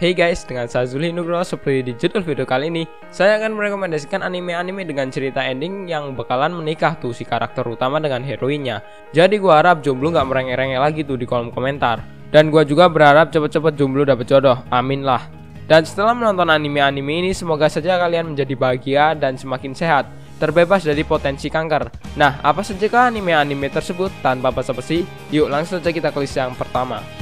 Hey guys, dengan saya Zulhi Nugroho seperti di judul video kali ini Saya akan merekomendasikan anime-anime dengan cerita ending yang bakalan menikah tuh si karakter utama dengan heroinnya. Jadi gua harap jomblo nggak merengek-rengek lagi tuh di kolom komentar. Dan gua juga berharap cepet-cepet jomblo dapet jodoh, amin lah. Dan setelah menonton anime-anime ini semoga saja kalian menjadi bahagia dan semakin sehat Terbebas dari potensi kanker. Nah, apa saja anime-anime tersebut? Tanpa basa-basi, yuk langsung saja kita ke list yang pertama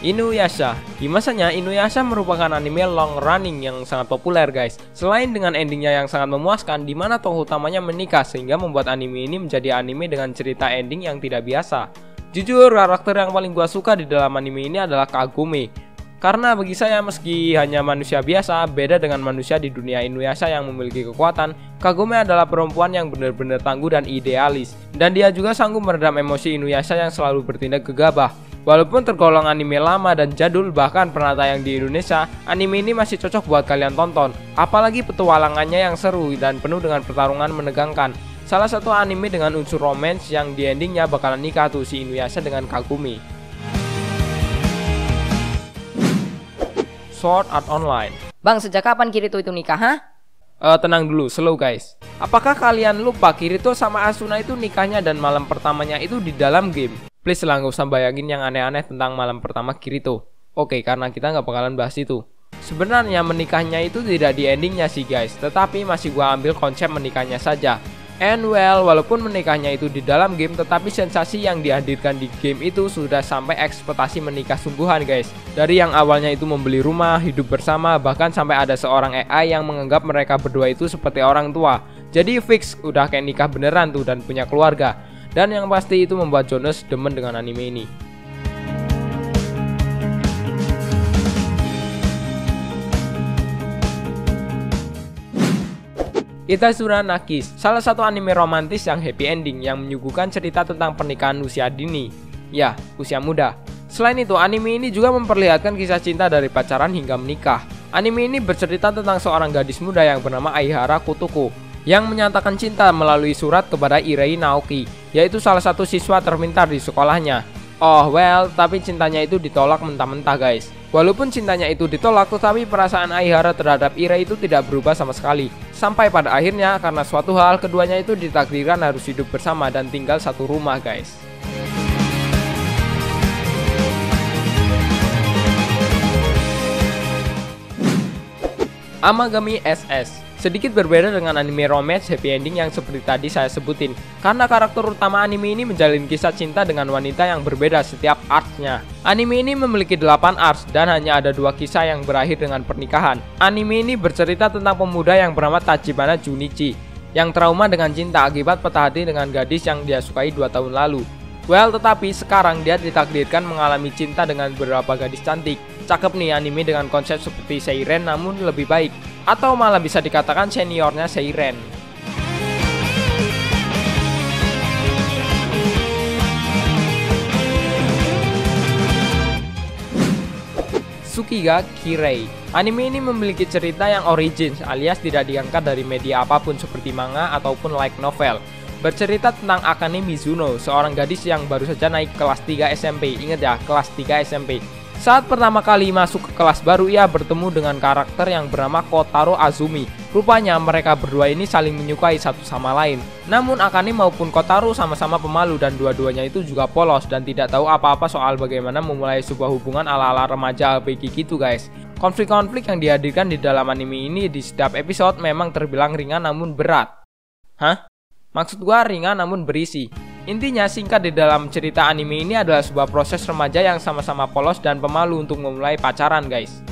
Inuyasha Di masanya Inuyasha merupakan anime long running yang sangat populer guys Selain dengan endingnya yang sangat memuaskan di mana tokoh utamanya menikah sehingga membuat anime ini menjadi anime dengan cerita ending yang tidak biasa Jujur karakter yang paling gua suka di dalam anime ini adalah Kagome karena bagi saya meski hanya manusia biasa, beda dengan manusia di dunia Inuyasha yang memiliki kekuatan, Kagome adalah perempuan yang benar-benar tangguh dan idealis. Dan dia juga sanggup meredam emosi Inuyasha yang selalu bertindak gegabah. Walaupun tergolong anime lama dan jadul bahkan pernah tayang di Indonesia, anime ini masih cocok buat kalian tonton. Apalagi petualangannya yang seru dan penuh dengan pertarungan menegangkan. Salah satu anime dengan unsur romance yang di endingnya bakalan nikah tuh si Inuyasha dengan Kagumi. Sword Art Online Bang, sejak kapan Kirito itu nikah, ha? Uh, tenang dulu, slow guys. Apakah kalian lupa Kirito sama Asuna itu nikahnya dan malam pertamanya itu di dalam game? Please lah gak usah bayangin yang aneh-aneh tentang malam pertama Kirito. Oke, karena kita nggak bakalan bahas itu. Sebenarnya menikahnya itu tidak di endingnya sih guys, tetapi masih gua ambil konsep menikahnya saja. And well, walaupun menikahnya itu di dalam game, tetapi sensasi yang dihadirkan di game itu sudah sampai ekspektasi menikah sungguhan guys. Dari yang awalnya itu membeli rumah, hidup bersama, bahkan sampai ada seorang AI yang menganggap mereka berdua itu seperti orang tua. Jadi fix udah kayak nikah beneran tuh dan punya keluarga. Dan yang pasti itu membuat Jonas demen dengan anime ini. Itazura Nakis, salah satu anime romantis yang happy ending yang menyuguhkan cerita tentang pernikahan usia dini. Ya, usia muda. Selain itu, anime ini juga memperlihatkan kisah cinta dari pacaran hingga menikah. Anime ini bercerita tentang seorang gadis muda yang bernama Aihara Kutuku yang menyatakan cinta melalui surat kepada Irei Naoki, yaitu salah satu siswa terpintar di sekolahnya. Oh well, tapi cintanya itu ditolak mentah-mentah guys. Walaupun cintanya itu ditolak, tetapi perasaan Aihara terhadap Ira itu tidak berubah sama sekali. Sampai pada akhirnya, karena suatu hal, keduanya itu ditakdirkan harus hidup bersama dan tinggal satu rumah guys. Amagami SS Sedikit berbeda dengan anime romance happy ending yang seperti tadi saya sebutin, karena karakter utama anime ini menjalin kisah cinta dengan wanita yang berbeda setiap artsnya. Anime ini memiliki 8 arts dan hanya ada dua kisah yang berakhir dengan pernikahan. Anime ini bercerita tentang pemuda yang bernama Tachibana Junichi, yang trauma dengan cinta akibat patah hati dengan gadis yang dia sukai 2 tahun lalu. Well, tetapi sekarang dia ditakdirkan mengalami cinta dengan beberapa gadis cantik. Cakep nih anime dengan konsep seperti Seiren namun lebih baik atau malah bisa dikatakan seniornya Seiren. Sukiga Kirei. Anime ini memiliki cerita yang origins alias tidak diangkat dari media apa pun seperti manga ataupun light novel. Bercerita tentang Akane Mizuno, seorang gadis yang baru saja naik kelas 3 SMP Ingat ya, kelas 3 SMP saat pertama kali masuk ke kelas baru, ia bertemu dengan karakter yang bernama Kotaro Azumi. Rupanya mereka berdua ini saling menyukai satu sama lain. Namun Akane maupun Kotaro sama-sama pemalu dan dua-duanya itu juga polos dan tidak tahu apa-apa soal bagaimana memulai sebuah hubungan ala-ala remaja LPG gitu guys. Konflik-konflik yang dihadirkan di dalam anime ini di setiap episode memang terbilang ringan namun berat. Hah? Maksud gua ringan namun berisi. Intinya singkat di dalam cerita anime ini adalah sebuah proses remaja yang sama-sama polos dan pemalu untuk memulai pacaran guys.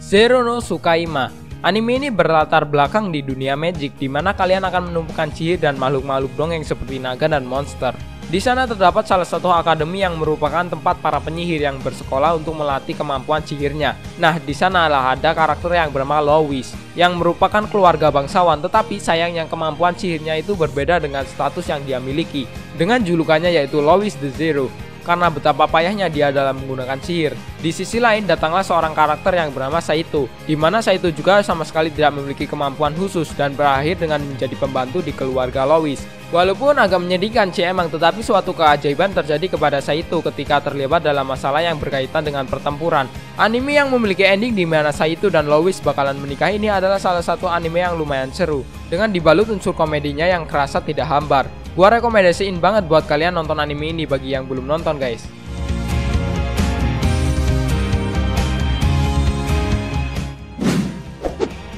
Zero no Sukaima Anime ini berlatar belakang di dunia magic di mana kalian akan menumpukan sihir dan makhluk-makhluk dongeng seperti naga dan monster. Di sana terdapat salah satu akademi yang merupakan tempat para penyihir yang bersekolah untuk melatih kemampuan sihirnya. Nah, di sanalah ada karakter yang bernama Lois, yang merupakan keluarga bangsawan, tetapi sayangnya kemampuan sihirnya itu berbeda dengan status yang dia miliki. Dengan julukannya yaitu Lois the Zero. karena betapa payahnya dia dalam menggunakan sihir. Di sisi lain datanglah seorang karakter yang bernama Saito, di mana Saito juga sama sekali tidak memiliki kemampuan khusus dan berakhir dengan menjadi pembantu di keluarga Lois. Walaupun agak menyedihkan sih emang, tetapi suatu keajaiban terjadi kepada Saito ketika terlibat dalam masalah yang berkaitan dengan pertempuran. Anime yang memiliki ending di mana Saito dan Lois bakalan menikah ini adalah salah satu anime yang lumayan seru, dengan dibalut unsur komedinya yang kerasa tidak hambar. Gua rekomendasiin banget buat kalian nonton anime ini bagi yang belum nonton guys.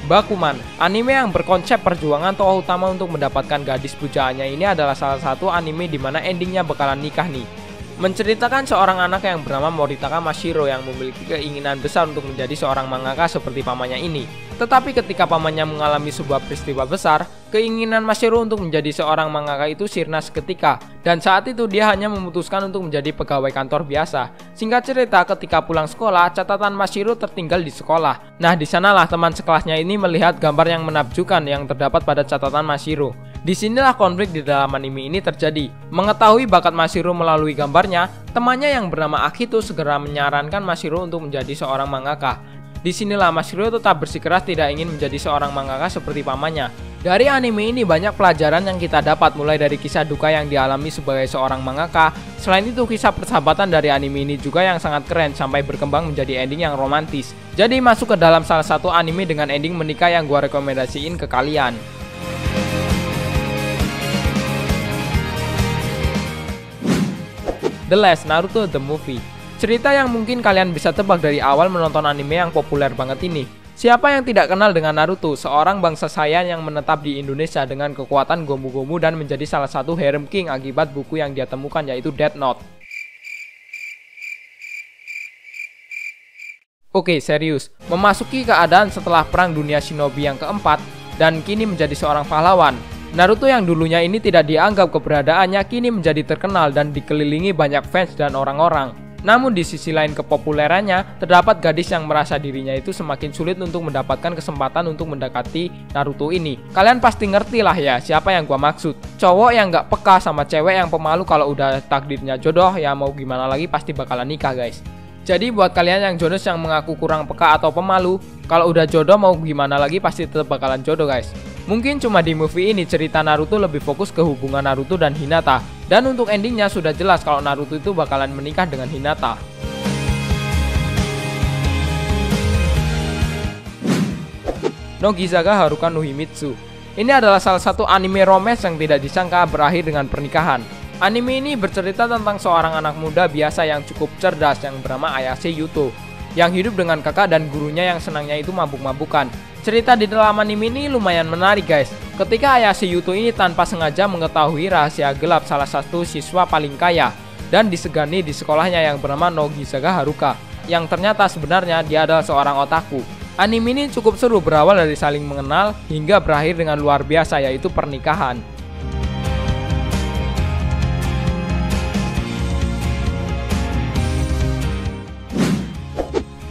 Bakuman, anime yang berkonsep perjuangan tokoh utama untuk mendapatkan gadis pujaannya ini adalah salah satu anime di mana endingnya bakalan nikah nih. Menceritakan seorang anak yang bernama Moritaka Mashiro yang memiliki keinginan besar untuk menjadi seorang mangaka seperti pamannya ini. Tetapi ketika pamannya mengalami sebuah peristiwa besar, keinginan Mashiro untuk menjadi seorang mangaka itu sirna seketika. Dan saat itu dia hanya memutuskan untuk menjadi pegawai kantor biasa. Singkat cerita, ketika pulang sekolah, catatan Mashiro tertinggal di sekolah. Nah, di sanalah teman sekelasnya ini melihat gambar yang menakjubkan yang terdapat pada catatan Mashiro. Di sinilah konflik di dalam anime ini terjadi. Mengetahui bakat Mashiro melalui gambarnya, temannya yang bernama Akito segera menyarankan Mashiro untuk menjadi seorang mangaka. Di sinilah Mas Rio tetap bersikeras tidak ingin menjadi seorang mangaka seperti pamannya. Dari anime ini banyak pelajaran yang kita dapat mulai dari kisah duka yang dialami sebagai seorang mangaka. Selain itu kisah persahabatan dari anime ini juga yang sangat keren sampai berkembang menjadi ending yang romantis. Jadi masuk ke dalam salah satu anime dengan ending menikah yang gua rekomendasiin ke kalian. The Last Naruto The Movie Cerita yang mungkin kalian bisa tebak dari awal menonton anime yang populer banget ini. Siapa yang tidak kenal dengan Naruto, seorang bangsa sayan yang menetap di Indonesia dengan kekuatan gomu-gomu dan menjadi salah satu harem king akibat buku yang dia temukan yaitu Death Note. Oke, serius. Memasuki keadaan setelah perang dunia shinobi yang keempat dan kini menjadi seorang pahlawan. Naruto yang dulunya ini tidak dianggap keberadaannya kini menjadi terkenal dan dikelilingi banyak fans dan orang-orang. Namun di sisi lain kepopulerannya, terdapat gadis yang merasa dirinya itu semakin sulit untuk mendapatkan kesempatan untuk mendekati Naruto ini. Kalian pasti ngerti lah ya siapa yang gua maksud. Cowok yang gak peka sama cewek yang pemalu kalau udah takdirnya jodoh ya mau gimana lagi pasti bakalan nikah guys. Jadi buat kalian yang jodoh yang mengaku kurang peka atau pemalu, kalau udah jodoh mau gimana lagi pasti tetap bakalan jodoh guys. Mungkin cuma di movie ini cerita Naruto lebih fokus ke hubungan Naruto dan Hinata. Dan untuk endingnya sudah jelas kalau Naruto itu bakalan menikah dengan Hinata. Nogizaga Haruka no Himitsu Ini adalah salah satu anime romance yang tidak disangka berakhir dengan pernikahan. Anime ini bercerita tentang seorang anak muda biasa yang cukup cerdas yang bernama Ayase Yuto yang hidup dengan kakak dan gurunya yang senangnya itu mabuk-mabukan. Cerita di dalam anime ini lumayan menarik guys. Ketika ayah si Yuto ini tanpa sengaja mengetahui rahasia gelap salah satu siswa paling kaya dan disegani di sekolahnya yang bernama Nogisaga Haruka yang ternyata sebenarnya dia adalah seorang otaku. Anime ini cukup seru berawal dari saling mengenal hingga berakhir dengan luar biasa yaitu pernikahan.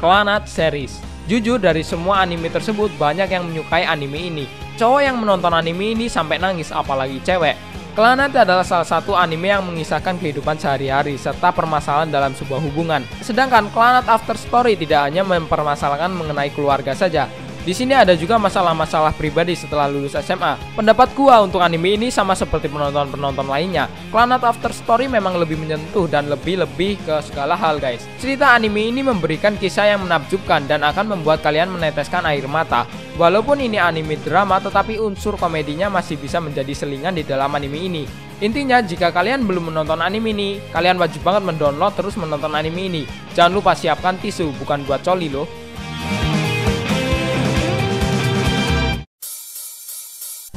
Clanat Series Jujur dari semua anime tersebut banyak yang menyukai anime ini. Cowok yang menonton anime ini sampai nangis apalagi cewek. Clanat adalah salah satu anime yang mengisahkan kehidupan sehari-hari serta permasalahan dalam sebuah hubungan. Sedangkan Clanat After Story tidak hanya mempermasalahkan mengenai keluarga saja, di sini ada juga masalah-masalah pribadi setelah lulus SMA. Pendapat gua untuk anime ini sama seperti penonton-penonton lainnya. Clanat After Story memang lebih menyentuh dan lebih-lebih ke segala hal guys. Cerita anime ini memberikan kisah yang menakjubkan dan akan membuat kalian meneteskan air mata. Walaupun ini anime drama tetapi unsur komedinya masih bisa menjadi selingan di dalam anime ini. Intinya jika kalian belum menonton anime ini, kalian wajib banget mendownload terus menonton anime ini. Jangan lupa siapkan tisu, bukan buat coli loh.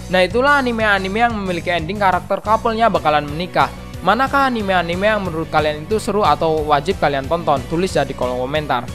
Nah itulah anime-anime yang memiliki ending karakter couple-nya bakalan menikah. Manakah anime-anime yang menurut kalian itu seru atau wajib kalian tonton? Tulis ya di kolom komentar.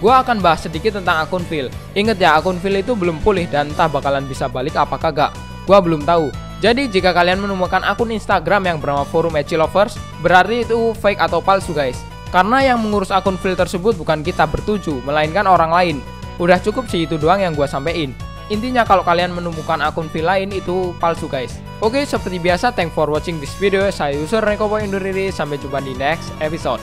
Gua akan bahas sedikit tentang akun Phil. Ingat ya akun Phil itu belum pulih dan entah bakalan bisa balik apa kagak. Gua belum tahu. Jadi jika kalian menemukan akun Instagram yang bernama forum Ecchi Lovers, berarti itu fake atau palsu guys. Karena yang mengurus akun Phil tersebut bukan kita bertuju, melainkan orang lain. Udah cukup sih itu doang yang gua sampein. Intinya kalau kalian menemukan akun V lain itu palsu guys. Oke, seperti biasa, thank for watching this video. Saya user Neko Boy diri. Sampai jumpa di next episode.